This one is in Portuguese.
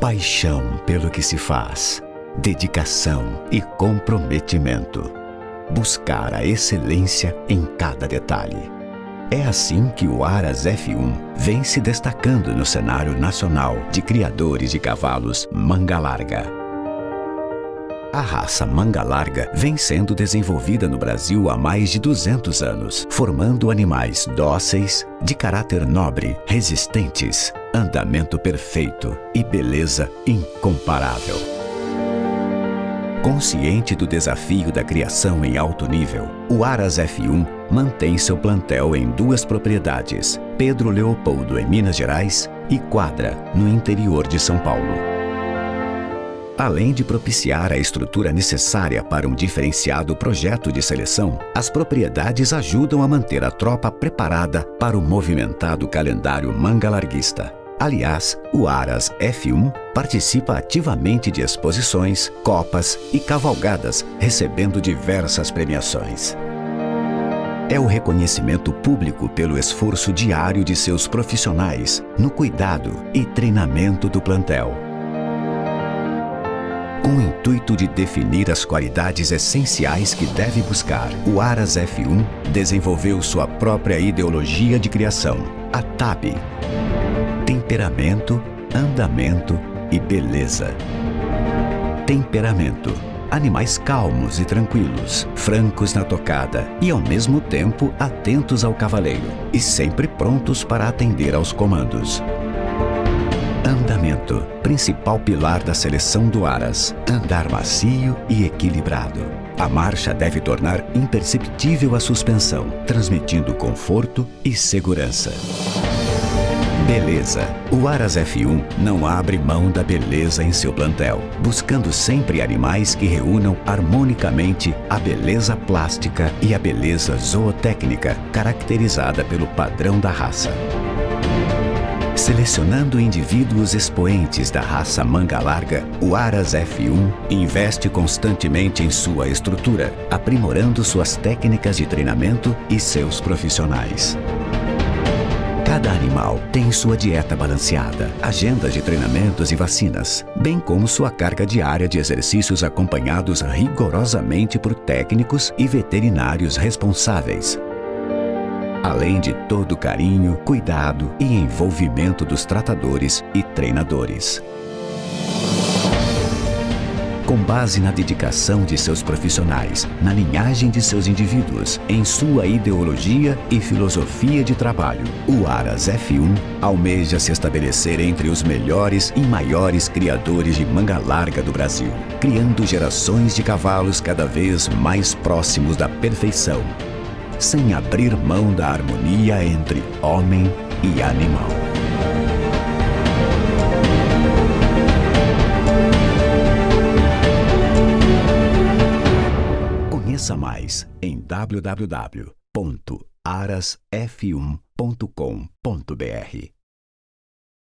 paixão pelo que se faz, dedicação e comprometimento. Buscar a excelência em cada detalhe. É assim que o Aras F1 vem se destacando no cenário nacional de criadores de cavalos manga larga. A raça manga larga vem sendo desenvolvida no Brasil há mais de 200 anos, formando animais dóceis, de caráter nobre, resistentes, andamento perfeito e beleza incomparável. Consciente do desafio da criação em alto nível, o Aras F1 mantém seu plantel em duas propriedades, Pedro Leopoldo, em Minas Gerais, e Quadra, no interior de São Paulo. Além de propiciar a estrutura necessária para um diferenciado projeto de seleção, as propriedades ajudam a manter a tropa preparada para o movimentado calendário manga larguista. Aliás, o Aras F1 participa ativamente de exposições, copas e cavalgadas, recebendo diversas premiações. É o reconhecimento público pelo esforço diário de seus profissionais no cuidado e treinamento do plantel com o intuito de definir as qualidades essenciais que deve buscar, o Aras F1 desenvolveu sua própria ideologia de criação, a TAB. Temperamento, andamento e beleza. Temperamento. Animais calmos e tranquilos, francos na tocada e ao mesmo tempo atentos ao cavaleiro e sempre prontos para atender aos comandos. Andamento, principal pilar da seleção do Aras. Andar macio e equilibrado. A marcha deve tornar imperceptível a suspensão, transmitindo conforto e segurança. Beleza. O Aras F1 não abre mão da beleza em seu plantel, buscando sempre animais que reúnam harmonicamente a beleza plástica e a beleza zootécnica, caracterizada pelo padrão da raça. Selecionando indivíduos expoentes da raça manga larga, o Aras F1 investe constantemente em sua estrutura, aprimorando suas técnicas de treinamento e seus profissionais. Cada animal tem sua dieta balanceada, agenda de treinamentos e vacinas, bem como sua carga diária de exercícios acompanhados rigorosamente por técnicos e veterinários responsáveis, além de todo o carinho, cuidado e envolvimento dos tratadores e treinadores. Com base na dedicação de seus profissionais, na linhagem de seus indivíduos, em sua ideologia e filosofia de trabalho, o Aras F1 almeja se estabelecer entre os melhores e maiores criadores de manga larga do Brasil, criando gerações de cavalos cada vez mais próximos da perfeição, sem abrir mão da harmonia entre homem e animal. Conheça mais em www.arasf1.com.br.